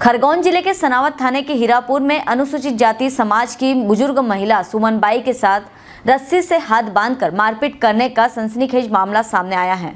खरगोन ज़िले के सनावत थाने के हीरापुर में अनुसूचित जाति समाज की बुज़ुर्ग महिला सुमन बाई के साथ रस्सी से हाथ बांधकर मारपीट करने का सनसनीखेज मामला सामने आया है।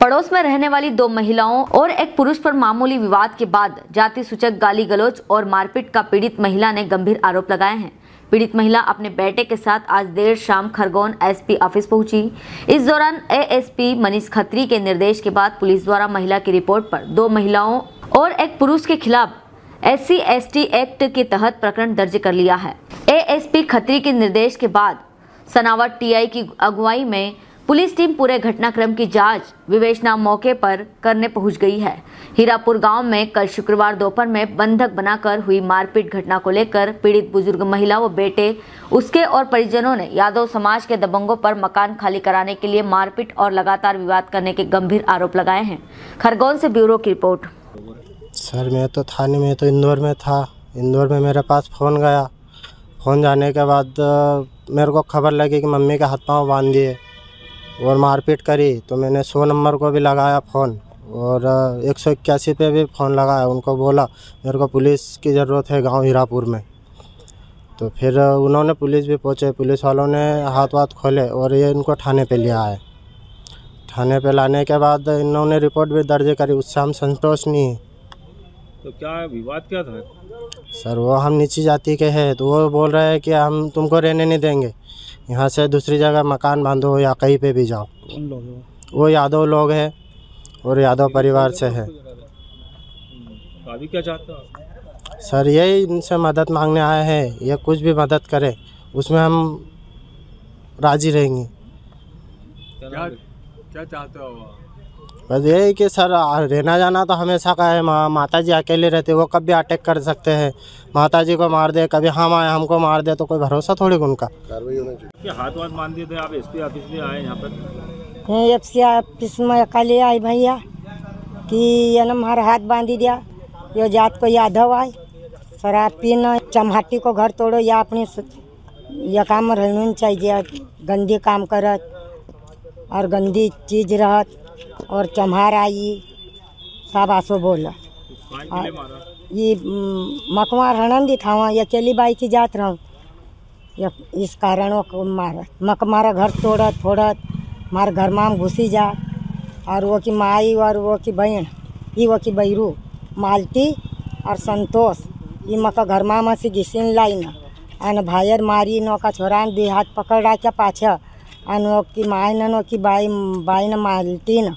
पड़ोस में रहने वाली दो महिलाओं और एक पुरुष पर मामूली विवाद के बाद जाति सूचक गाली गलोच और मारपीट का पीड़ित महिला ने गंभीर आरोप लगाए हैं। पीड़ित महिला अपने बेटे के साथ आज देर शाम खरगोन एसपी ऑफ़िस पहुँची। इस दौरान एएसपी मनीष खत्री के निर्देश के बाद पुलिस द्वारा महिला की रिपोर्ट पर दो महिलाओं और एक पुरुष के खिलाफ एस सी एक्ट के तहत प्रकरण दर्ज कर लिया है। एएसपी खत्री के निर्देश के बाद सनावट टीआई की अगुवाई में पुलिस टीम पूरे घटनाक्रम की जाँच विवेचना मौके पर करने पहुँच गई है। हीरापुर गाँव में कल शुक्रवार दोपहर में बंधक बनाकर हुई मारपीट घटना को लेकर पीड़ित बुज़ुर्ग महिला व बेटे, उसके और परिजनों ने यादव समाज के दबंगों पर मकान खाली कराने के लिए मारपीट और लगातार विवाद करने के गंभीर आरोप लगाए हैं। खरगोन से ब्यूरो की रिपोर्ट। सर मैं तो थाने में तो इंदौर में था। इंदौर में मेरे पास फ़ोन गया। फ़ोन जाने के बाद मेरे को खबर लगी कि मम्मी के हाथ पाँव बाँध दिए और मारपीट करी। तो मैंने सौ नंबर को भी लगाया फ़ोन और एक सौ इक्यासी पर भी फ़ोन लगाया। उनको बोला, मेरे को पुलिस की ज़रूरत है गाँव हीरापुर में। तो फिर उन्होंने पुलिस भी पहुँचे। पुलिस वालों ने हाथ वाथ खोले और ये इनको थाने पे लिया है थाने पे लाने के बाद इन्होंने रिपोर्ट भी दर्ज करी। उससे हम संतोष नहीं। तो क्या विवाद क्या था? सर वो हम नीची जाति के हैं तो वो बोल रहे हैं कि हम तुमको रहने नहीं देंगे। यहाँ से दूसरी जगह मकान बांधो या कहीं पे भी जाओ। लोग वो? यादव लोग हैं और यादव परिवार से है। अभी क्या चाहते हो? सर यही इनसे मदद मांगने आए हैं ये कुछ भी मदद करे उसमें हम राज़ी रहेंगे। क्या क्या चाहते हो आप? बस यही कि सर रहना जाना तो हमेशा का है। मा, माता जी अकेले रहते वो कभी अटैक कर सकते हैं। माता जी को मार दे कभी हम आए हमको मार दे तो कोई भरोसा थोड़ी उनका? हाथ वाथ बाँध दिए थे आप? एसपी ऑफ़िस में आए यहाँ पर? एफ़ सी ऑफ़िस में कल आई भैया कि ये ना हमारा हाथ बांधी दिया। यो जात को यादव आए। शराब पीना चमहाटी को घर तोड़ो या अपनी स- या काम रहने चाहिए गंदी काम करत और गंदी चीज़ रहत। और चम्हार आई सब आसो बोल ये म, मकवार हणंदी था ये अकेली बाई की जात रहूँ? या इस कारण वो को मारा मक मारा घर तोड़त फोड़त मार घर में हम घुसी जा। और वो की माई और वो की बहन ये वो की बैरू मालती और संतोष ये मका घर में से घिसिन लाई न अन भायर मारी नो का दुई हाथ पकड़ राख्या पाछा। अन वो की माई नो की बाई बाई न मालती न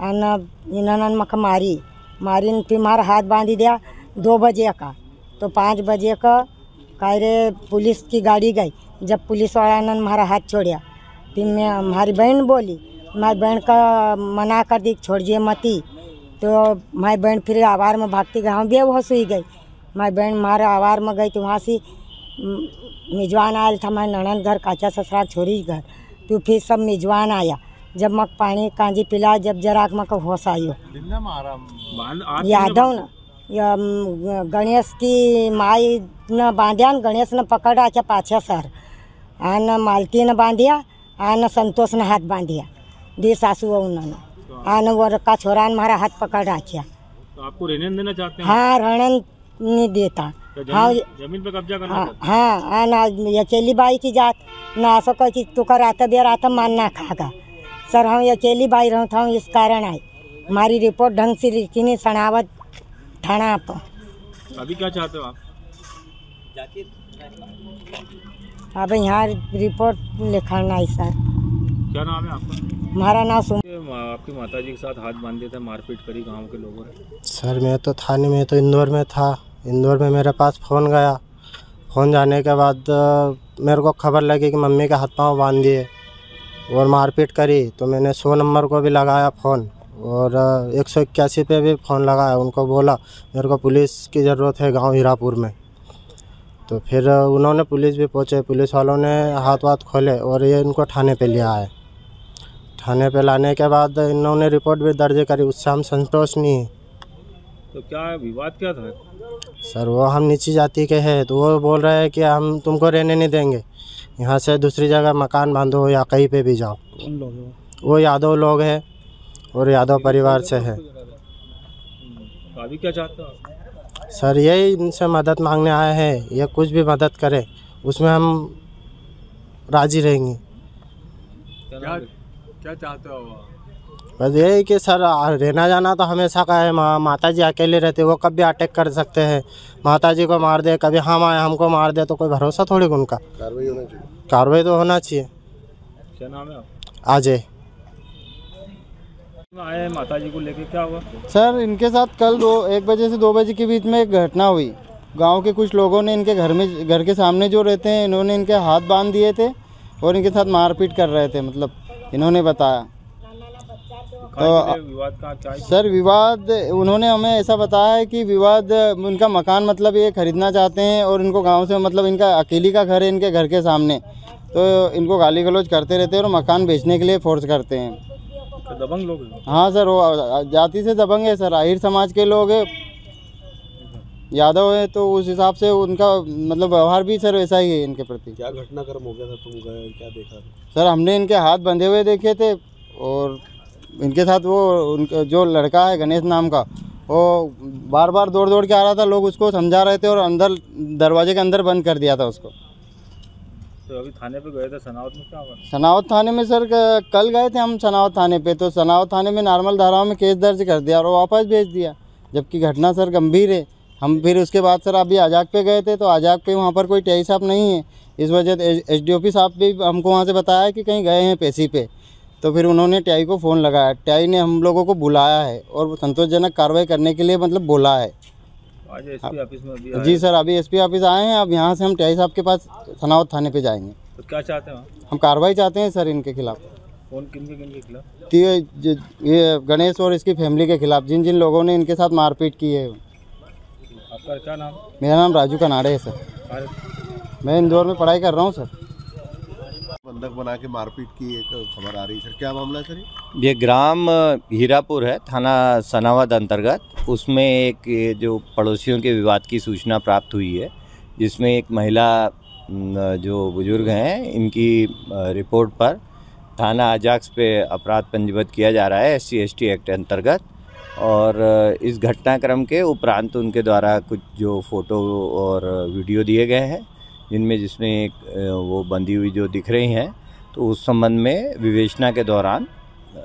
इन्होंने मका मारी मारी फिर मारा हाथ बांधी दिया दो बजे का तो पाँच बजे का काय रे पुलिस की गाड़ी गई जब पुलिस वाला ने हमारा हाथ छोड़ा फिर मैं हमारी बहन बोली हमारी बहन का मना कर दी छोड़िए मती तो हमारी बहन फिर आवार में भागती गई हम बेहोश हुई गई हमारी बहन हमारे आवार में गई तो वहाँ से मिजवान आया था हमारे ननद घर काचा ससुराल छोरी घर तो फिर सब मिजवान आया जब मक पानी कांजी पिला जब जराक मक होश आयो। यादव न? या गणेश की माई न बांध्या गणेश न पकड़ राख्या पाछा सर। आन मालती ने बांधिया आन संतोष ने हाथ बांधिया दी सासू उन्होंने आन वर का छोरा न मारा हाथ पकड़ राख्या तो आपको रहने देना चाहते हैं? हाँ रणन नहीं देता। तो हाँ ज़मीन पे कब्जा करना हाँ हाँ? आन आज अकेली बाई की जात ना ऐसा कोई कि तुका रात बेर आता मानना खागा। सर हम अकेली बाई रहूँ था इस कारण आई। हमारी रिपोर्ट ढंग से लिखी नहीं सनावत थाना पर अभी क्या चाहते हो आप? अब यहाँ रिपोर्ट लिखाना है सर। क्या नाम है आपका? हमारा नाम सुन आपकी माता जी के साथ हाथ बांधे थे मारपीट करी गाँव के लोगों ने। सर मैं तो थाने में तो इंदौर में था। इंदौर में मेरे पास फ़ोन गया। फ़ोन जाने के बाद मेरे को खबर लगी कि मम्मी के हाथ पाँव बाँध दिए। और मारपीट करी तो मैंने सौ नंबर को भी लगाया फ़ोन, और एक सौ इक्यासी पे भी फ़ोन लगाया, उनको बोला, मेरे को पुलिस की ज़रूरत है गाँव हीरापुर में। तो फिर उन्होंने पुलिस भी पहुँचे, पुलिस वालों ने हाथ वाथ खोले, और ये इनको थाने पे लिया है थाने पे लाने के बाद इन्होंने रिपोर्ट भी दर्ज करी, उससे हम संतोष नहीं। तो क्या विवाद क्या था? सर वो हम नीची जाति के हैं तो वो बोल रहे हैं कि हम तुमको रहने नहीं देंगे यहाँ से दूसरी जगह मकान बांधो या कहीं पे भी जाओ लोग वो? यादव लोग हैं और यादव परिवार से है तो अभी क्या चाहते हो सर यही इनसे मदद मांगने आए हैं ये कुछ भी मदद करे उसमें हम राज़ी रहेंगे क्या क्या है? चाहते हो आप? बस यही कि सर रहना जाना तो हमेशा का है। माँ माता जी अकेले रहते वो कब भी अटैक कर सकते हैं। माता जी को मार दे कभी हम आए हमको मार दे तो कोई भरोसा थोड़ी उनका? कार्रवाई होना चाहिए। कार्रवाई तो होना चाहिए। क्या नाम है आप अजय। आए माता जी को लेके? क्या हुआ? सर इनके साथ कल दो एक बजे से दो बजे के बीच में एक घटना हुई। गाँव के कुछ लोगों ने इनके घर में घर के सामने जो रहते हैं इन्होंने इनके हाथ बाँध दिए थे और इनके साथ मारपीट कर रहे थे मतलब इन्होंने बताया। कहाँ विवाद का क्या सर विवाद उन्होंने हमें ऐसा बताया है कि विवाद उनका मकान मतलब ये खरीदना चाहते हैं और इनको गाँव से मतलब इनका अकेली का घर है इनके घर के सामने। तो इनको गाली गलौज करते रहते हैं और मकान बेचने के लिए फोर्स करते हैं। तो दबंग लोग हाँ? सर वो जाति से दबंग है सर आहिर समाज के लोग हैं। यादव है तो उस हिसाब से उनका मतलब व्यवहार भी सर वैसा ही है इनके प्रति। क्या घटनाक्रम हो गया था? तुम गए क्या देखा? सर हमने इनके हाथ बंधे हुए देखे थे और इनके साथ वो उनका जो लड़का है गणेश नाम का वो बार बार दौड़ दौड़ के आ रहा था लोग उसको समझा रहे थे और अंदर दरवाजे के अंदर बंद कर दिया था उसको। तो अभी थाने पे गए थे सनावत में क्या हुआ? सनावत थाने में सर कल गए थे हम सनावत थाने पे तो सनावत थाने में नॉर्मल धाराओं में केस दर्ज कर दिया और वापस भेज दिया। जबकि घटना सर गंभीर है। हम फिर उसके बाद सर अभी आजाक पे गए थे तो आजाक पे वहाँ पर कोई टीआई साहब नहीं है। इस वजह से एच डी साहब भी हमको वहाँ से बताया कि कहीं गए हैं पेशी पे। तो फिर उन्होंने टीआई को फ़ोन लगाया। टीआई ने हम लोगों को बुलाया है और संतोषजनक कार्रवाई करने के लिए मतलब बोला है। आज ऑफ़िस में अभी जी सर अभी एसपी ऑफ़िस आए हैं अब यहाँ से हम टीआई साहब के पास सनावत थाने पे जाएँगे। तो क्या चाहते हैं हम कार्रवाई चाहते हैं सर इनके खिलाफ। कौन किन के किन के खिलाफ? तो ये गणेश और इसकी फैमिली के खिलाफ जिन जिन लोगों ने इनके साथ मारपीट की है। आपका क्या नाम? मेरा नाम राजू कनाड़े है सर। मैं इंदौर में पढ़ाई कर रहा हूँ सर। बंधक बना के मारपीट की एक खबर आ रही है। सर, क्या मामला है, सर ये? ग्राम हीरापुर है, थाना सनावद अंतर्गत। उसमें एक जो पड़ोसियों के विवाद की सूचना प्राप्त हुई है, जिसमें एक महिला जो बुज़ुर्ग हैं, इनकी रिपोर्ट पर थाना अजाक्स पे अपराध पंजीबद्ध किया जा रहा है एस सी एक्ट अंतर्गत। और इस घटनाक्रम के उपरांत उनके द्वारा कुछ जो फ़ोटो और वीडियो दिए गए हैं जिनमें जिसमें एक वो बंधी हुई जो दिख रही हैं तो उस संबंध में विवेचना के दौरान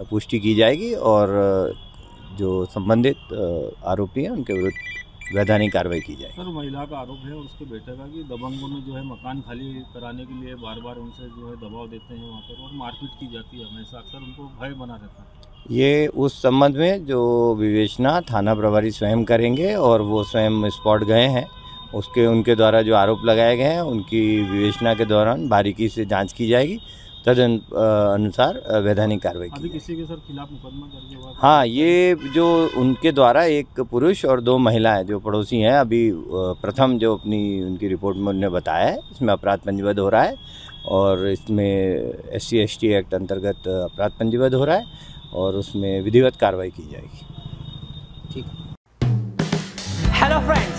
पुष्टि की जाएगी और जो संबंधित आरोपी हैं उनके विरुद्ध वैधानिक कार्रवाई की जाएगी। सर महिला का आरोप है और उसके बेटे का कि दबंगों ने जो है मकान खाली कराने के लिए बार बार उनसे जो है दबाव देते हैं वहाँ पर और मारपीट की जाती है हमेशा अक्सर उनको भय बना रहता है। ये उस संबंध में जो विवेचना थाना प्रभारी स्वयं करेंगे और वो स्वयं स्पॉट गए हैं उसके उनके द्वारा जो आरोप लगाए गए हैं उनकी विवेचना के दौरान बारीकी से जाँच की जाएगी तद अनुसार वैधानिक कार्रवाई की जाएगी। किसी के सर खिलाफ मुकदमा दर्ज हुआ हाँ ये जो उनके द्वारा एक पुरुष और दो महिलाएँ जो पड़ोसी हैं अभी प्रथम जो अपनी उनकी रिपोर्ट में उन्होंने बताया है इसमें अपराध पंजीबद्ध हो रहा है और इसमें S C S T act अंतर्गत अपराध पंजीबद्ध हो रहा है और उसमें विधिवत कार्रवाई की जाएगी। ठीक हेलो फ्रेंड्स